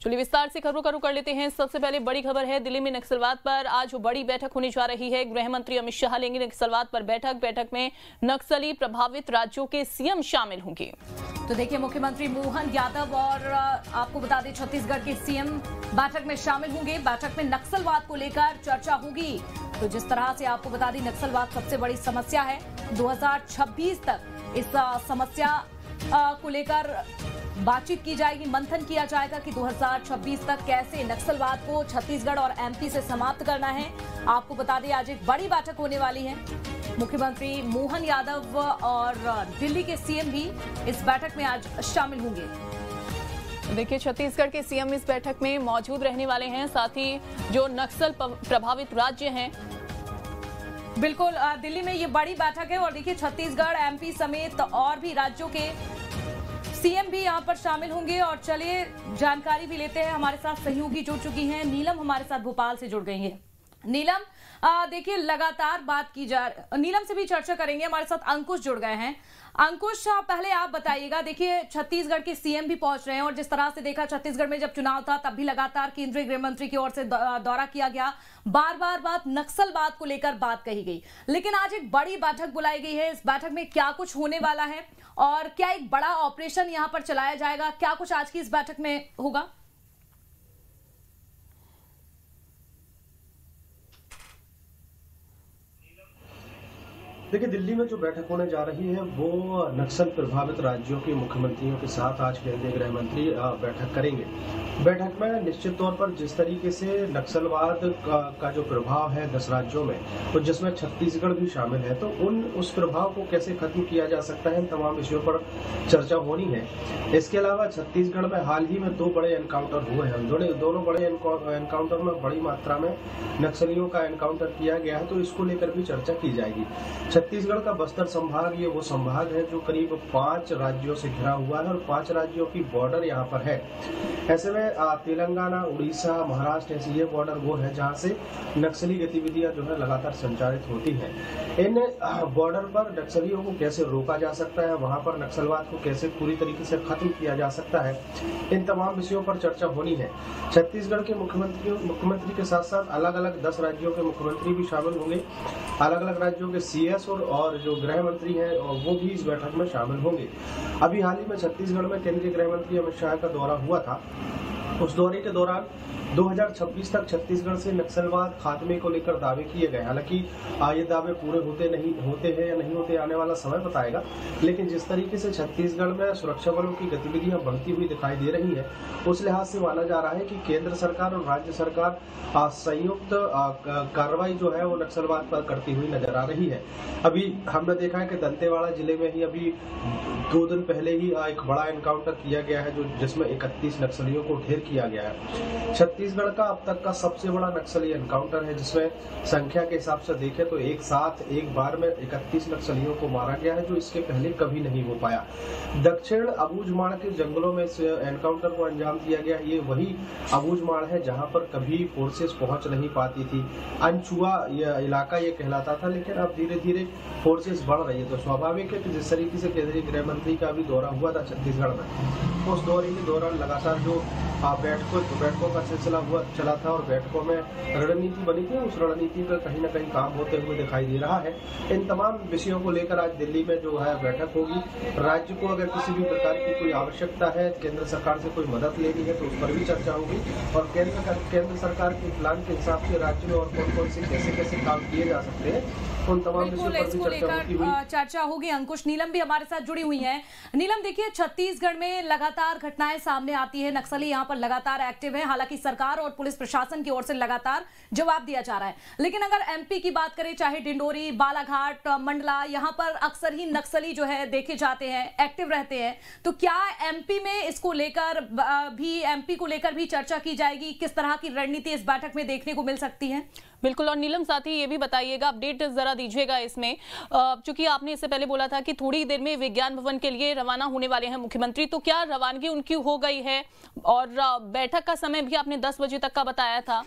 चलिए विस्तार से खबरों का रुख कर लेते हैं। सबसे पहले बड़ी खबर है, दिल्ली में नक्सलवाद पर आज बड़ी बैठक होने जा रही है। गृह मंत्री अमित शाह लेंगे नक्सलवाद पर बैठक। बैठक में नक्सली प्रभावित राज्यों के सीएम शामिल होंगे। तो देखिए, मुख्यमंत्री मोहन यादव और आपको बता दें, छत्तीसगढ़ के सीएम बैठक में शामिल होंगे। बैठक में नक्सलवाद को लेकर चर्चा होगी। तो जिस तरह से आपको बता दें, नक्सलवाद सबसे बड़ी समस्या है। 2026 तक इस समस्या को लेकर बातचीत की जाएगी, मंथन किया जाएगा कि 2026 तक कैसे नक्सलवाद को छत्तीसगढ़ और एमपी से समाप्त करना है। आपको बता दें, आज एक बड़ी बैठक होने वाली है। मुख्यमंत्री मोहन यादव और दिल्ली के सीएम भी इस बैठक में आज शामिल होंगे। देखिए, छत्तीसगढ़ के सीएम इस बैठक में मौजूद रहने वाले हैं, साथ ही जो नक्सल प्रभावित राज्य हैं बिल्कुल दिल्ली में ये बड़ी बैठक है और देखिए छत्तीसगढ़, एमपी समेत और भी राज्यों के सीएम भी यहाँ पर शामिल होंगे और चलिए, जानकारी भी लेते हैं। हमारे साथ सहयोगी जुड़ चुकी हैं। नीलम हमारे साथ भोपाल से जुड़ गई हैं। नीलम देखिए, लगातार बात की जा नीलम से भी चर्चा करेंगे, हमारे साथ अंकुश जुड़ गए हैं। अंकुश पहले आप बताइएगा, देखिए, छत्तीसगढ़ के सीएम भी पहुँच रहे हैं और जिस तरह से देखा छत्तीसगढ़ में जब चुनाव था, तब भी लगातार केंद्रीय गृह मंत्री की ओर से दौरा किया गया। बार बार बात नक्सलवाद को लेकर बात कही गई। लेकिन आज एक बड़ी बैठक बुलाई गई है, इस बैठक में क्या कुछ होने वाला है और क्या एक बड़ा ऑपरेशन यहाँ पर चलाया जाएगा, क्या कुछ आज की इस बैठक में होगा? देखिए दिल्ली में जो बैठक होने जा रही है वो नक्सल प्रभावित राज्यों के मुख्यमंत्रियों के साथ आज केंद्रीय गृह मंत्री बैठक करेंगे। बैठक में निश्चित तौर पर जिस तरीके से नक्सलवाद का, का जो प्रभाव है दस राज्यों में तो जिसमें छत्तीसगढ़ भी शामिल है तो उन उस प्रभाव को कैसे खत्म किया जा सकता है तमाम विषयों पर चर्चा होनी है। इसके अलावा छत्तीसगढ़ में हाल ही में दो बड़े एनकाउंटर हुए हैं। दोनों बड़े एनकाउंटर में बड़ी मात्रा में नक्सलियों का एनकाउंटर किया गया है तो इसको लेकर भी चर्चा की जाएगी। छत्तीसगढ़ का बस्तर संभाग, ये वो संभाग है जो करीब पाँच राज्यों से घिरा हुआ है और पाँच राज्यों की बॉर्डर यहाँ पर है। ऐसे में तेलंगाना उड़ीसा महाराष्ट्र ऐसी ये बॉर्डर वो है जहाँ से नक्सली गतिविधियाँ जो है लगातार संचालित होती है। इन बॉर्डर पर नक्सलियों को कैसे रोका जा सकता है वहाँ पर नक्सलवाद को कैसे पूरी तरीके से खत्म किया जा सकता है इन तमाम विषयों पर चर्चा होनी है। छत्तीसगढ़ के मुख्यमंत्री मुख्यमंत्री के साथ साथ अलग अलग दस राज्यों के मुख्यमंत्री भी शामिल होंगे। अलग अलग राज्यों के सीएस और, और जो गृह मंत्री हैं वो भी इस बैठक में शामिल होंगे। अभी हाल ही में छत्तीसगढ़ में केंद्रीय गृह मंत्री अमित शाह का दौरा हुआ था। उस दौरे के दौरान 2026 तक छत्तीसगढ़ से नक्सलवाद खात्मे को लेकर दावे किए गए। हालाँकि ये दावे पूरे होते नहीं, होते हैं या नहीं होते आने वाला समय बताएगा, लेकिन जिस तरीके से छत्तीसगढ़ में सुरक्षा बलों की गतिविधियाँ बढ़ती हुई दिखाई दे रही है, उस लिहाज से माना जा रहा है कि केंद्र सरकार और राज्य सरकार संयुक्त कार्रवाई जो है वो नक्सलवाद पर करती हुई नज़र आ रही है। अभी हमने देखा है कि दंतेवाड़ा ज़िले में ही अभी दो दिन पहले ही एक बड़ा एनकाउंटर किया गया है, जो जिसमें इकतीस नक्सलियों को ढेर किया गया है। छत्तीसगढ़ का अब तक का सबसे बड़ा नक्सली एनकाउंटर है, जिसमें संख्या के हिसाब से देखें तो एक साथ एक बार में इकतीस नक्सलियों को मारा गया है, जो इसके पहले कभी नहीं हो पाया। दक्षिण अबूझमाड़ के जंगलों में इस एनकाउंटर को अंजाम दिया गया ये वही अबूझमाड़ है जहाँ पर कभी फोर्सेस पहुँच नहीं पाती थी। अनछुआ यह इलाका ये कहलाता था, लेकिन अब धीरे धीरे फोर्सेस बढ़ रही है। तो स्वाभाविक है कि जिस तरीके से केंद्रीय गृह मंत्री का भी दौरा हुआ था छत्तीसगढ़ में, उस दौरे के दौरान लगातार जो बैठकों बैठकों का सिलसिला हुआ, चला था और बैठकों में रणनीति बनी थी, उस रणनीति का कहीं ना कहीं काम होते हुए दिखाई दे रहा है। इन तमाम विषयों को लेकर आज दिल्ली में जो है बैठक होगी। राज्य को अगर किसी भी प्रकार की कोई आवश्यकता है, केंद्र सरकार से कोई मदद लेनी है तो उस पर भी चर्चा होगी और केंद्र केंद्र सरकार के प्लान के हिसाब से राज्य में और कौन कौन से कैसे कैसे काम किए जा सकते हैं भी चर्चा होगी चर्चा होगी। अंकुश नीलम भी हमारे साथ जुड़ी हुई है। नीलम देखिए छत्तीसगढ़ में लगातार घटनाएँ सामने आती है। नक्सली यहाँ पर लगातार एक्टिव है। हालाँकि सरकार और पुलिस प्रशासन की ओर से लगातार जवाब दिया जा रहा है। लेकिन अगर एमपी की बात करें चाहे डिंडोरी बालाघाट मंडला यहाँ पर अक्सर ही नक्सली जो है देखे जाते हैं एक्टिव रहते हैं। तो क्या एमपी में इसको लेकर भी एमपी को लेकर भी चर्चा की जाएगी? किस तरह की रणनीति इस बैठक में देखने को मिल सकती है? बिल्कुल और नीलम साथ ही ये भी बताइएगा अपडेट जरा दीजिएगा इसमें। चूँकि आपने इससे पहले बोला था कि थोड़ी देर में विज्ञान भवन के लिए रवाना होने वाले हैं मुख्यमंत्री तो क्या रवानगी उनकी हो गई है? और बैठक का समय भी आपने 10 बजे तक का बताया था।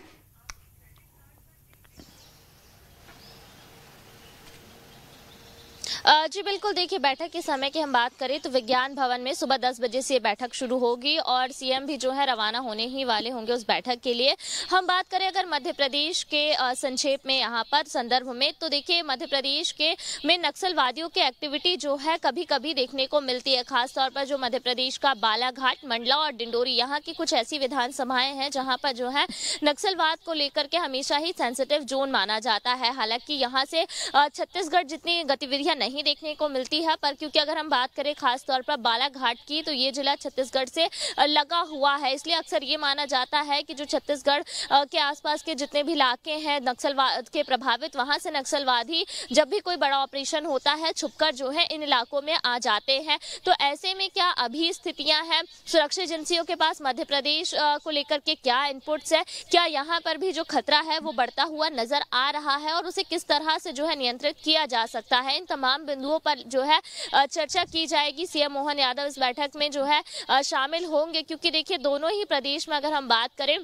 जी, बिल्कुल। देखिए, बैठक के समय की हम बात करें तो विज्ञान भवन में सुबह दस बजे से बैठक शुरू होगी और सीएम भी जो है रवाना होने ही वाले होंगे उस बैठक के लिए। हम बात करें अगर मध्य प्रदेश के संक्षेप में यहाँ पर, संदर्भ में तो देखिए, मध्य प्रदेश के में नक्सलवादियों की एक्टिविटी जो है कभी कभी देखने को मिलती है। खासतौर पर जो मध्य प्रदेश का बालाघाट, मंडला और डिंडोरी, यहाँ की कुछ ऐसी विधानसभाएँ हैं जहाँ पर जो है नक्सलवाद को लेकर के हमेशा ही सेंसिटिव जोन माना जाता है। हालाँकि यहाँ से छत्तीसगढ़ जितनी गतिविधियाँ नहीं देखने को मिलती है, पर क्योंकि अगर हम बात करें खासतौर पर बालाघाट की तो ये जिला छत्तीसगढ़ से लगा हुआ है। इसलिए अक्सर ये माना जाता है कि जो छत्तीसगढ़ के आसपास के जितने भी इलाके हैं नक्सलवाद के प्रभावित, वहाँ से नक्सलवादी जब भी कोई बड़ा ऑपरेशन होता है, छुपकर जो है इन इलाकों में आ जाते हैं। तो ऐसे में क्या अभी स्थितियाँ हैं? सुरक्षा एजेंसियों के पास मध्य प्रदेश को लेकर के क्या इनपुट्स है? क्या यहाँ पर भी जो खतरा है, वो बढ़ता हुआ नज़र आ रहा है? और उसे किस तरह से जो है नियंत्रित किया जा सकता है? इन तमाम बिंदुओं पर जो है चर्चा की जाएगी। सीएम मोहन यादव इस बैठक में जो है शामिल होंगे, क्योंकि देखिए, दोनों ही प्रदेश में अगर हम बात करें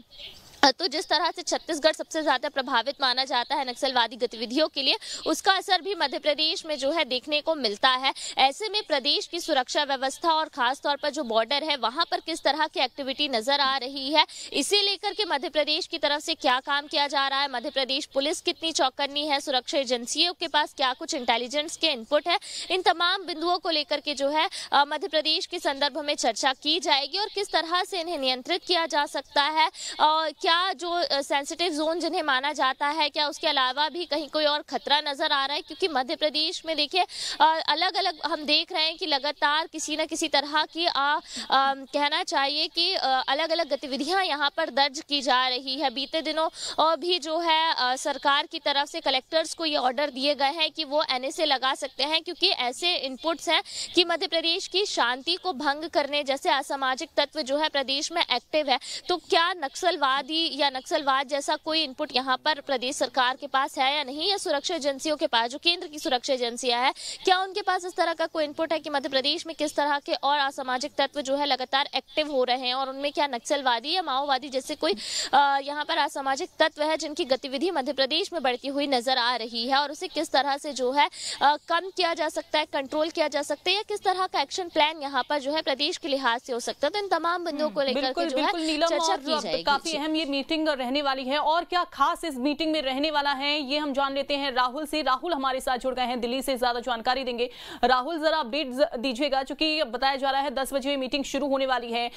तो जिस तरह से छत्तीसगढ़ सबसे ज़्यादा प्रभावित माना जाता है नक्सलवादी गतिविधियों के लिए, उसका असर भी मध्य प्रदेश में जो है देखने को मिलता है। ऐसे में प्रदेश की सुरक्षा व्यवस्था और खास तौर पर जो बॉर्डर है, वहाँ पर किस तरह की एक्टिविटी नज़र आ रही है? इसे लेकर के मध्य प्रदेश की तरफ़ से क्या काम किया जा रहा है? मध्य प्रदेश पुलिस कितनी चौकन्नी है? सुरक्षा एजेंसियों के पास क्या कुछ इंटेलिजेंस के इनपुट है? इन तमाम बिंदुओं को लेकर के जो है मध्य प्रदेश के संदर्भ में चर्चा की जाएगी और किस तरह से इन्हें नियंत्रित किया जा सकता है? और क्या जो सेंसिटिव जोन जिन्हें माना जाता है क्या उसके अलावा भी कहीं कोई और खतरा नज़र आ रहा है? क्योंकि मध्य प्रदेश में देखिए अलग अलग हम देख रहे हैं कि लगातार किसी न किसी तरह की आ, आ, कहना चाहिए कि अलग अलग गतिविधियाँ यहाँ पर दर्ज की जा रही है। बीते दिनों और भी जो है आ, सरकार की तरफ़ से कलेक्टर्स को ये ऑर्डर दिए गए हैं कि वो एनएसए लगा सकते हैं क्योंकि ऐसे इनपुट्स हैं कि मध्य प्रदेश की शांति को भंग करने जैसे असामाजिक तत्व जो है प्रदेश में एक्टिव है। तो क्या नक्सलवादी या नक्सलवाद जैसा कोई इनपुट यहाँ पर प्रदेश सरकार के पास है या नहीं? या सुरक्षा एजेंसियों के पास जो केंद्र की सुरक्षा एजेंसियाँ है क्या उनके पास इस तरह का कोई इनपुट है कि मध्य प्रदेश में किस तरह के और असामाजिक तत्व जो है लगातार एक्टिव हो रहे हैं और उनमें क्या नक्सलवादी या माओवादी जैसे कोई यहाँ पर असामाजिक तत्व है जिनकी गतिविधि मध्य प्रदेश में बढ़ती हुई नज़र आ रही है और उसे किस तरह से जो है कम किया जा सकता है कंट्रोल किया जा सकता है या किस तरह का एक्शन प्लान यहाँ पर जो है प्रदेश के लिहाज से हो सकता है? तो इन तमाम बिंदुओं को लेकर जो है चर्चा की जाएगी। काफ़ी अहम ये मीटिंग रहने वाली है और क्या खास इस मीटिंग में रहने वाला है, ये हम जान लेते हैं। राहुल से, राहुल हमारे साथ जुड़ गए हैं, दिल्ली से ज़्यादा जानकारी देंगे। राहुल, जरा अपडेट दीजिएगा चूँकि बताया जा रहा है दस बजे मीटिंग शुरू होने वाली है।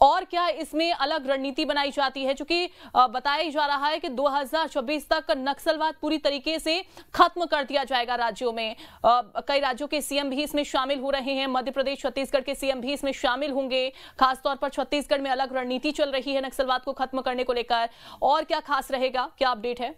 और क्या इसमें अलग रणनीति बनाई जाती है? क्योंकि बताया जा रहा है कि 2026 तक नक्सलवाद पूरी तरीके से खत्म कर दिया जाएगा राज्यों में। कई राज्यों के सीएम भी इसमें शामिल हो रहे हैं। मध्य प्रदेश, छत्तीसगढ़ के सीएम भी इसमें शामिल होंगे। खासतौर पर छत्तीसगढ़ में अलग रणनीति चल रही है नक्सलवाद को खत्म करने को लेकर। और क्या खास रहेगा? क्या अपडेट है?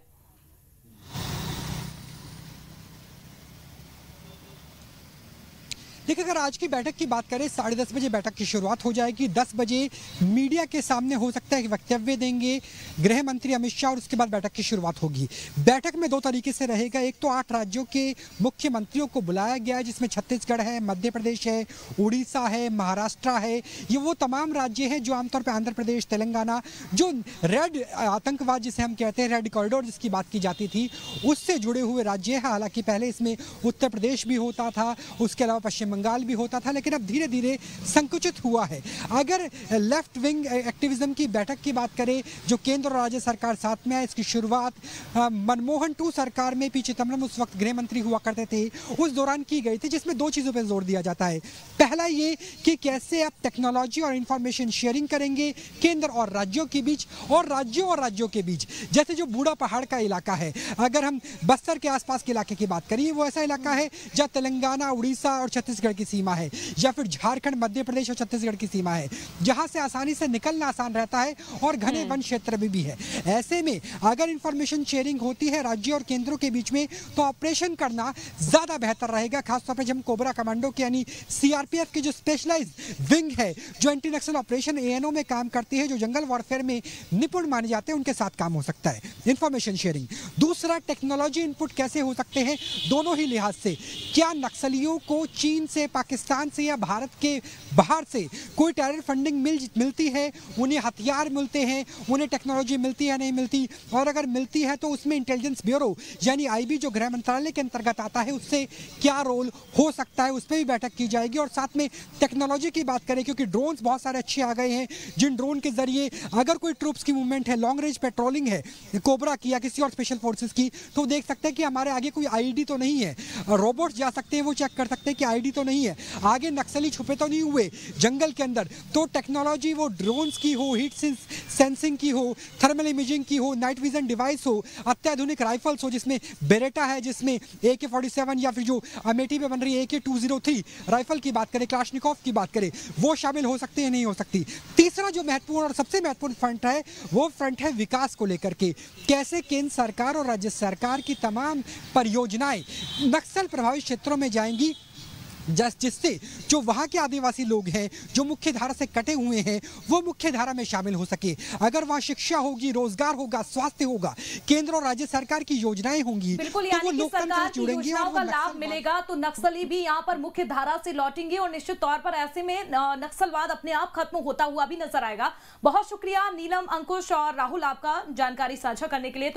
देखिए, अगर आज की बैठक की बात करें, साढ़े दस बजे बैठक की शुरुआत हो जाएगी। दस बजे मीडिया के सामने हो सकता है वक्तव्य देंगे गृह मंत्री अमित शाह और उसके बाद बैठक की शुरुआत होगी। बैठक में दो तरीके से रहेगा। एक तो आठ राज्यों के मुख्यमंत्रियों को बुलाया गया है जिसमें छत्तीसगढ़ है, मध्य प्रदेश है, उड़ीसा है, महाराष्ट्र है। ये वो तमाम राज्य हैं जो आमतौर पर आंध्र प्रदेश, तेलंगाना, जो रेड आतंकवाद जिसे हम कहते हैं, रेड कॉरिडोर जिसकी बात की जाती थी, उससे जुड़े हुए राज्य हैं। हालाँकि पहले इसमें उत्तर प्रदेश भी होता था, उसके अलावा पश्चिम बंगाल भी होता था, लेकिन अब धीरे धीरे संकुचित हुआ है। अगर लेफ़्ट विंग एक्टिविज्म की बैठक की बात करें, जो केंद्र और राज्य सरकार साथ में है, इसकी शुरुआत मनमोहन टू सरकार में पी चिदम्बरम उस वक्त गृह मंत्री हुआ करते थे। उस दौरान की गई थी, जिसमें दो चीज़ों पर ज़ोर दिया जाता है। पहला ये कि कैसे आप टेक्नोलॉजी और इंफॉर्मेशन शेयरिंग करेंगे केंद्र और राज्यों के बीच, और राज्यों और राज्यों के बीच। जैसे जो बूढ़ा पहाड़ का इलाका है, अगर हम बस्तर के आसपास के इलाके की बात करिए वो ऐसा इलाका है जहाँ तेलंगाना, उड़ीसा और छत्तीसगढ़ छत्तीसगढ़ की सीमा है या फिर झारखंड मध्य प्रदेश और छत्तीसगढ़ की सीमा है जहाँ से आसानी से निकलना आसान रहता है और घने हम्म। वन क्षेत्र में भी है। ऐसे में अगर इंफॉर्मेशन शेयरिंग होती है राज्य और केंद्रों के बीच में तो ऑपरेशन करना ज़्यादा बेहतर रहेगा खासतौर पर जब कोबरा कमांडो के यानी सीआरपीएफ की जो स्पेशलाइज विंग है जो एंटी नक्सल ऑपरेशन एएनओ में काम करती है जो जंगल वॉरफेयर में निपुण माने जाते हैं उनके साथ काम हो सकता है। इंफॉर्मेशन शेयरिंग दूसरा टेक्नोलॉजी इनपुट कैसे हो सकते हैं? दोनों ही लिहाज से क्या नक्सलियों को चीन से से, पाकिस्तान से या भारत के बाहर से कोई टेरर फंडिंग मिल, मिलती है, उन्हें हथियार मिलते हैं, उन्हें टेक्नोलॉजी मिलती है नहीं मिलती? और अगर मिलती है तो उसमें इंटेलिजेंस ब्यूरो यानी आईबी जो गृह मंत्रालय के अंतर्गत आता है, उससे क्या रोल हो सकता है? उस पर भी बैठक की जाएगी। और साथ में टेक्नोलॉजी की बात करें, क्योंकि ड्रोन्स बहुत सारे अच्छे आ गए हैं। जिन ड्रोन के ज़रिए अगर कोई ट्रूप्स की मूवमेंट है लॉन्ग रेंज पेट्रोलिंग है कोबरा की या किसी और स्पेशल फोर्सेस की तो देख सकते हैं कि हमारे आगे कोई आईडी तो नहीं है। रोबोट्स जा सकते हैं, वो चेक कर सकते हैं कि आईडी तो नहीं है। आगे नक्सली छुपे तो नहीं हुए जंगल के अंदर। तो टेक्नोलॉजी वो ड्रोन्स की हो हीट सेंसिंग की हो थर्मल इमेजिंग की हो नाइट विजन डिवाइस हो, अत्याधुनिक राइफल्स हो, जिसमें बेरेटा है, जिसमें ए के फोर्टी सेवन या फिर जो अमेठी में बन रही है ए के टू ज़ीरो थ्री राइफल की बात करें क्लाशनिकॉफ की बात करें, वो शामिल हो सकते हैं, नहीं हो सकती। तीसरा जो महत्वपूर्ण और सबसे महत्वपूर्ण फ्रंट है, वो फ्रंट है विकास को लेकर के। कैसे केंद्र सरकार और राज्य सरकार की तमाम परियोजनाएँ नक्सल प्रभावित क्षेत्रों में जाएँगी जिससे जो वहाँ के आदिवासी लोग हैं जो मुख्य धारा से कटे हुए हैं वो मुख्य धारा में शामिल हो सके। अगर वहाँ शिक्षा होगी रोज़गार होगा स्वास्थ्य होगा केंद्र और राज्य सरकार की योजनाएँ होंगी बिल्कुल तो वो का लाभ मिलेगा तो नक्सली भी यहाँ पर मुख्य धारा से लौटेंगे और निश्चित तौर पर ऐसे में नक्सलवाद अपने आप खत्म होता हुआ भी नज़र आएगा। बहुत शुक्रिया नीलम अंकुश और राहुल आपका जानकारी साझा करने के लिए।